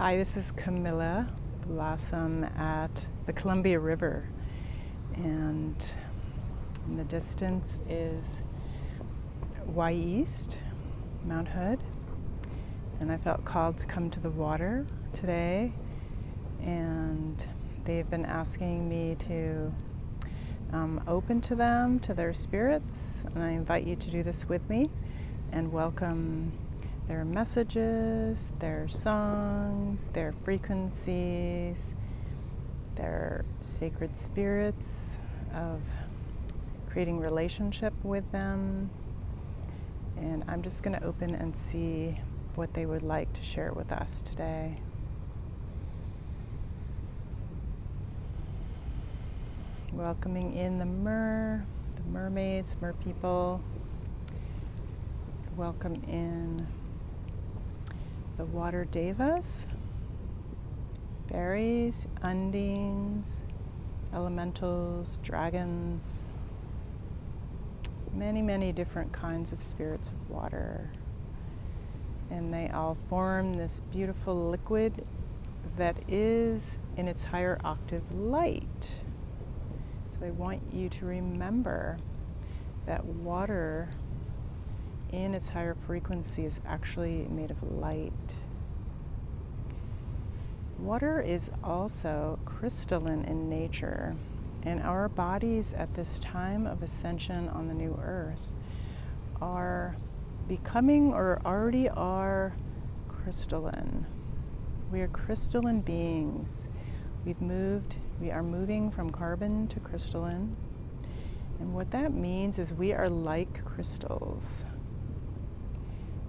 Hi, this is Camilla Blossom at the Columbia River, and in the distance is Wy'east, Mount Hood, and I felt called to come to the water today, and they've been asking me to um, open to them, to their spirits, and I invite you to do this with me and welcome their messages, their songs, their frequencies, their sacred spirits of creating relationship with them. And I'm just going to open and see what they would like to share with us today. Welcoming in the mer, the mermaids, mer people. Welcome in the water devas, fairies, undines, elementals, dragons, many, many different kinds of spirits of water. And they all form this beautiful liquid that is in its higher octave light. So I want you to remember that water in its higher frequency is actually made of light. Water is also crystalline in nature, and our bodies at this time of ascension on the new earth are becoming or already are crystalline. We are crystalline beings. We've moved, we are moving from carbon to crystalline. And what that means is we are like crystals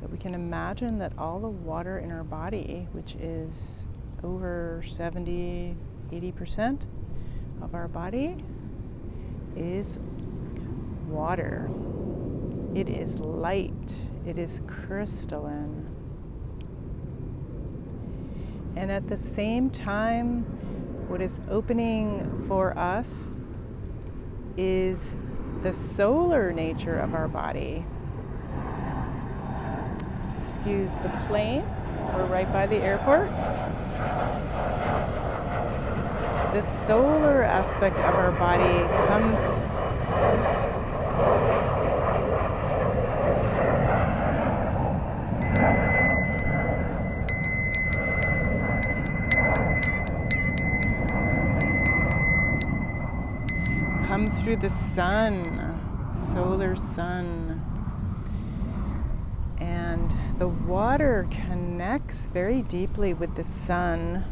that we can imagine that all the water in our body, which is over 70, 80% of our body, is water. It is light. It is crystalline. And at the same time, what is opening for us is the solar nature of our body Excuse the plane. We're right by the airport. The solar aspect of our body comes comes through the sun, solar sun. The water connects very deeply with the sun,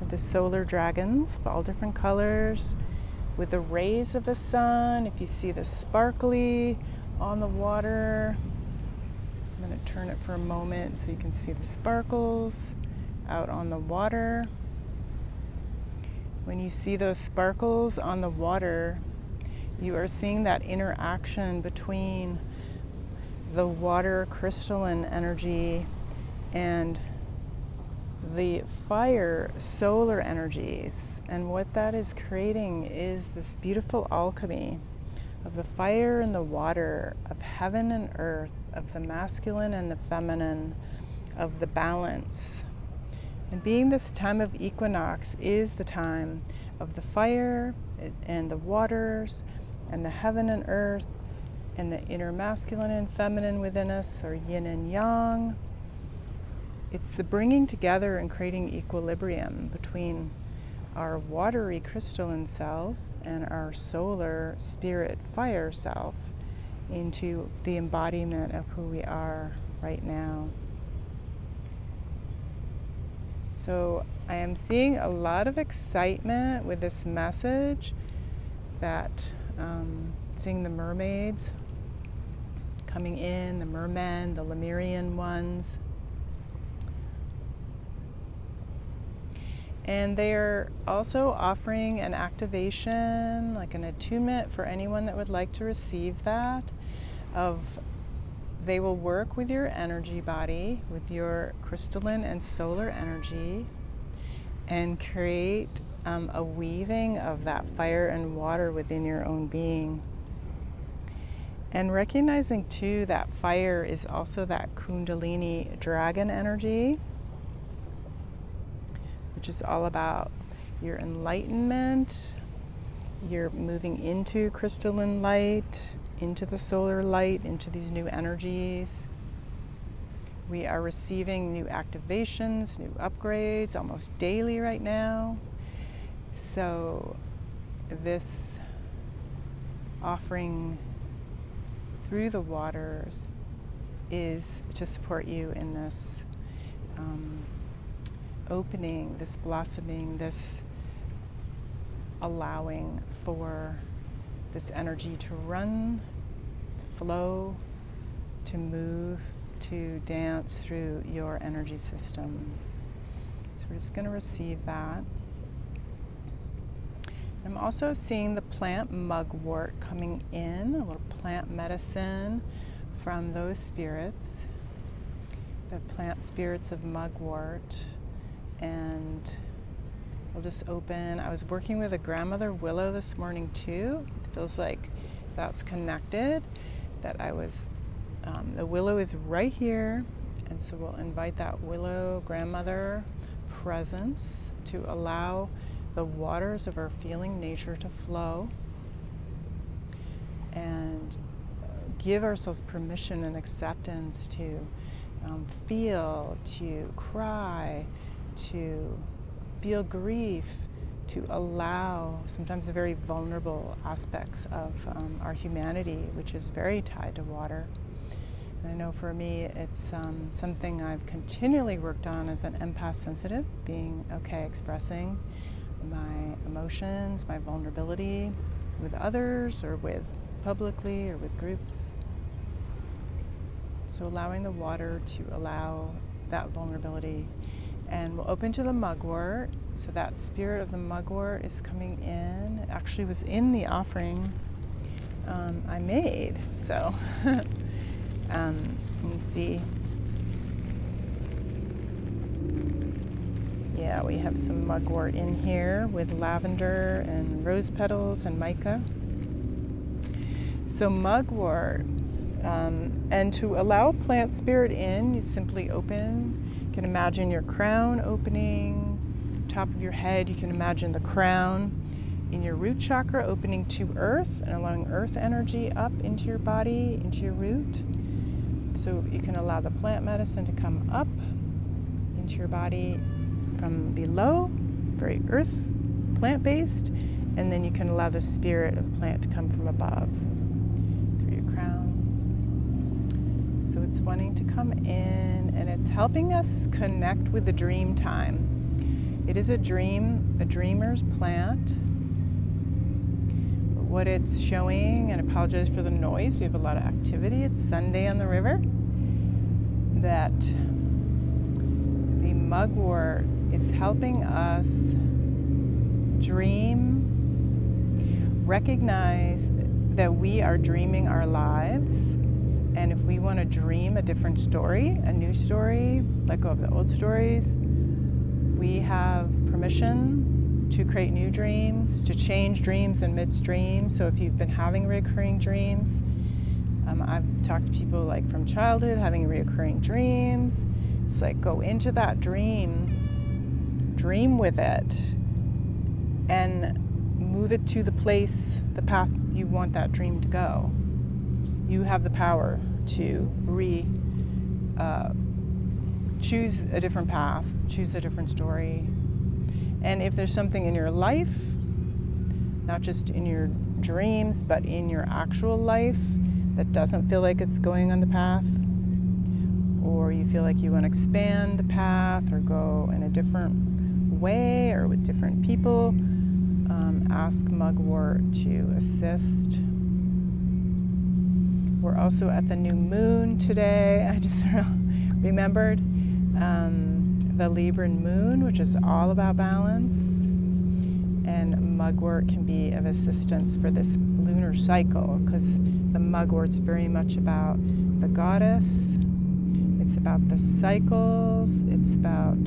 with the solar dragons of all different colors, with the rays of the sun. If you see the sparkly on the water, I'm going to turn it for a moment so you can see the sparkles out on the water. When you see those sparkles on the water, you are seeing that interaction between the water crystalline energy and the fire solar energies. And what that is creating is this beautiful alchemy of the fire and the water, of heaven and earth, of the masculine and the feminine, of the balance. And being this time of equinox is the time of the fire and the waters and the heaven and earth and the inner masculine and feminine within us are yin and yang. It's the bringing together and creating equilibrium between our watery crystalline self and our solar spirit fire self into the embodiment of who we are right now. So I am seeing a lot of excitement with this message that um, seeing the mermaids coming in, the mermen, the Lemurian ones. And they're also offering an activation, like an attunement for anyone that would like to receive that of they will work with your energy body, with your crystalline and solar energy, and create um, a weaving of that fire and water within your own being. And recognizing too that fire is also that Kundalini dragon energy. which is all about your enlightenment. You're moving into crystalline light, into the solar light, into these new energies. We are receiving new activations, new upgrades almost daily right now. So, this offering through the waters is to support you in this um, opening, this blossoming, this allowing for this energy to run, to flow, to move, to dance through your energy system. So we're just going to receive that. I'm also seeing the plant mugwort coming in, a little plant medicine from those spirits, the plant spirits of mugwort. And we'll just open. I was working with a grandmother willow this morning too. It feels like that's connected, that I was, um, the willow is right here. And so we'll invite that willow grandmother presence to allow the waters of our feeling nature to flow and give ourselves permission and acceptance to um, feel, to cry, to feel grief, to allow sometimes the very vulnerable aspects of um, our humanity, which is very tied to water. And I know for me, it's um, something I've continually worked on as an empath sensitive, being okay expressing my emotions, my vulnerability with others or with publicly or with groups. So allowing the water to allow that vulnerability. And we'll open to the mugwort. So that spirit of the mugwort is coming in. It actually was in the offering um, I made. So um, you see Yeah, we have some mugwort in here with lavender and rose petals and mica. So mugwort, um, and to allow plant spirit in, you simply open. You can imagine your crown opening, top of your head. You can imagine the crown in your root chakra opening to earth and allowing earth energy up into your body, into your root. So you can allow the plant medicine to come up into your body from below, very earth, plant based, and then you can allow the spirit of the plant to come from above through your crown. So it's wanting to come in and it's helping us connect with the dream time. It is a dream, a dreamer's plant. But what it's showing, and I apologize for the noise, we have a lot of activity. It's Sunday on the river. That the mugwort is helping us dream, recognize that we are dreaming our lives. And if we want to dream a different story, a new story, let go of the old stories, we have permission to create new dreams, to change dreams in midstream. So if you've been having recurring dreams, um, I've talked to people like from childhood having recurring dreams. It's like go into that dream dream with it and move it to the place, the path you want that dream to go. You have the power to re uh, choose a different path, choose a different story. And if there's something in your life, not just in your dreams, but in your actual life that doesn't feel like it's going on the path, or you feel like you want to expand the path or go in a different way or with different people, um, ask Mugwort to assist. We're also at the new moon today. I just remembered um, the Libran moon, which is all about balance. And mugwort can be of assistance for this lunar cycle because the mugwort's very much about the goddess. It's about the cycles. It's about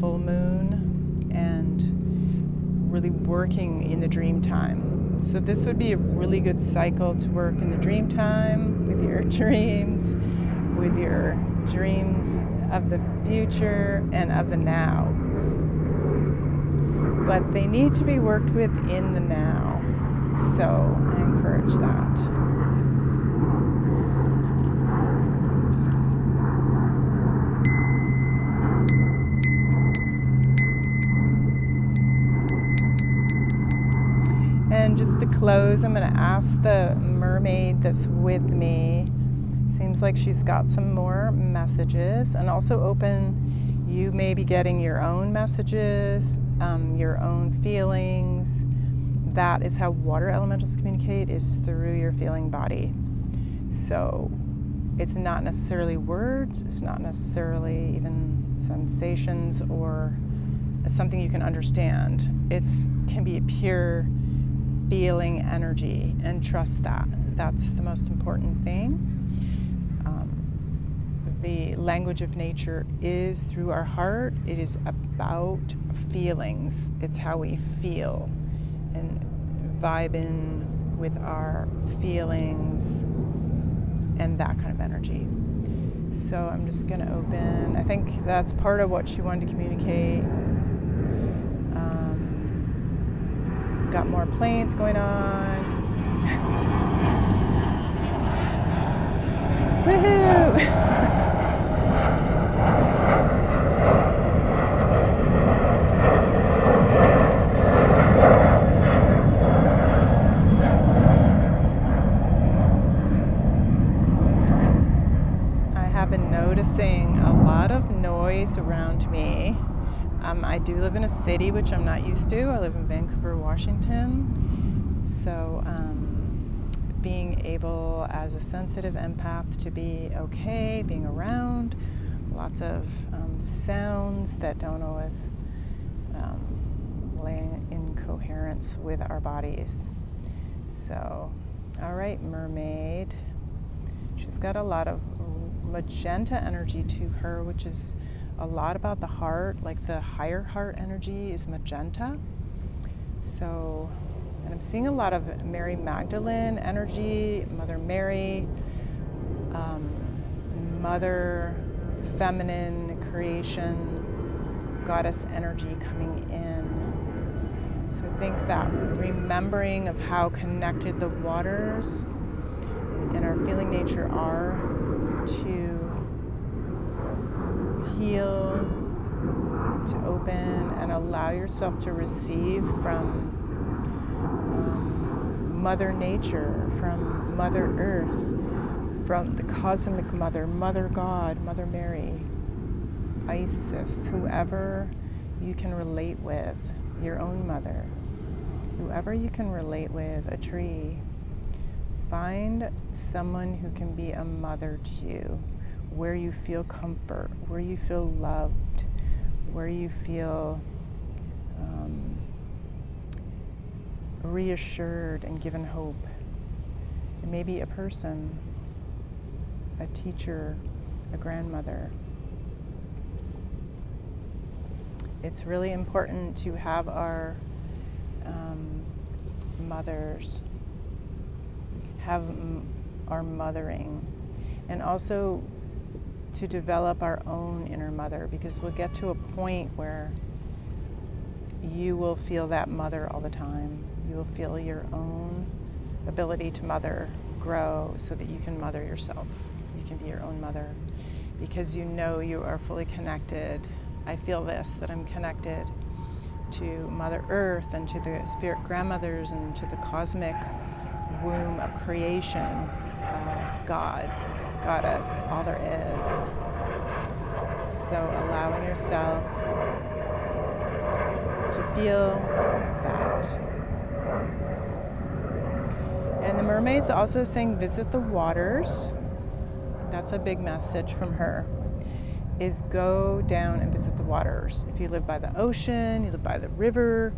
full moon, and really working in the dream time. So, this would be a really good cycle to work in the dream time with your dreams, with your dreams of the future and of the now. But they need to be worked with in the now. So I encourage that. And just to close, I'm going to ask the mermaid that's with me. Seems like she's got some more messages, and also open. You may be getting your own messages, um, your own feelings. That is how water elementals communicate, is through your feeling body. So it's not necessarily words, it's not necessarily even sensations or something you can understand. It can be a pure feeling energy and trust that. That's the most important thing. Um, the language of nature is through our heart, it is about feelings, it's how we feel and vibe in with our feelings and that kind of energy. So I'm just going to open. I think that's part of what she wanted to communicate got more planes going on. Woohoo! I have been noticing a lot of noise around me um, I do live in a city, which I'm not used to. I live in Vancouver, Washington. So, um, being able as a sensitive empath to be okay, being around lots of um, sounds that don't always um, lay in coherence with our bodies. So, all right, mermaid. She's got a lot of magenta energy to her, which is a lot about the heart, like the higher heart energy is magenta. So, and I'm seeing a lot of Mary Magdalene energy, Mother Mary, um, Mother, feminine creation, goddess energy coming in. So I think that remembering of how connected the waters and our feeling nature are to heal, to open, and allow yourself to receive from um, Mother Nature, from Mother Earth, from the cosmic Mother, Mother God, Mother Mary, Isis, whoever you can relate with, your own mother, whoever you can relate with, a tree. Find someone who can be a mother to you where you feel comfort, where you feel loved, where you feel um, reassured and given hope. It may be a person, a teacher, a grandmother. It's really important to have our um, mothers have our mothering and also to develop our own inner mother because we'll get to a point where you will feel that mother all the time. You will feel your own ability to mother grow so that you can mother yourself. You can be your own mother because you know you are fully connected. I feel this that I'm connected to Mother Earth and to the spirit grandmothers and to the cosmic womb of creation, uh, God goddess, all there is. So allowing yourself to feel that. And the mermaid's also saying visit the waters. That's a big message from her. Is go down and visit the waters. If you live by the ocean, you live by the river,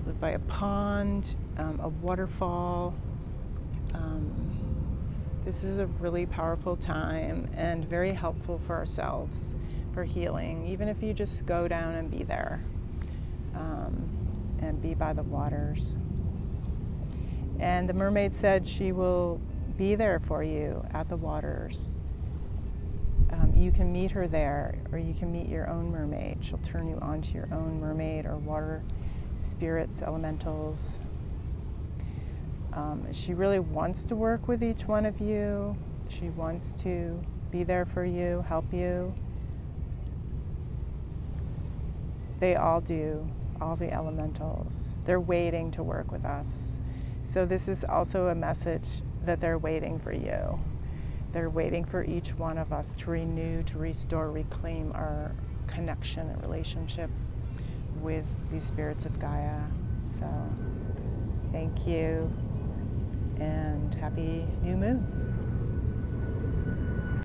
you live by a pond, um, a waterfall, this is a really powerful time and very helpful for ourselves for healing, even if you just go down and be there um, and be by the waters. And the mermaid said she will be there for you at the waters. um, you can meet her there, or you can meet your own mermaid. She'll turn you on to your own mermaid or water spirits, elementals. Um, she really wants to work with each one of you. She wants to be there for you, help you. They all do, all the elementals. They're waiting to work with us. So, this is also a message that they're waiting for you. They're waiting for each one of us to renew, to restore, reclaim our connection and relationship with these spirits of Gaia. So, thank you and happy new moon.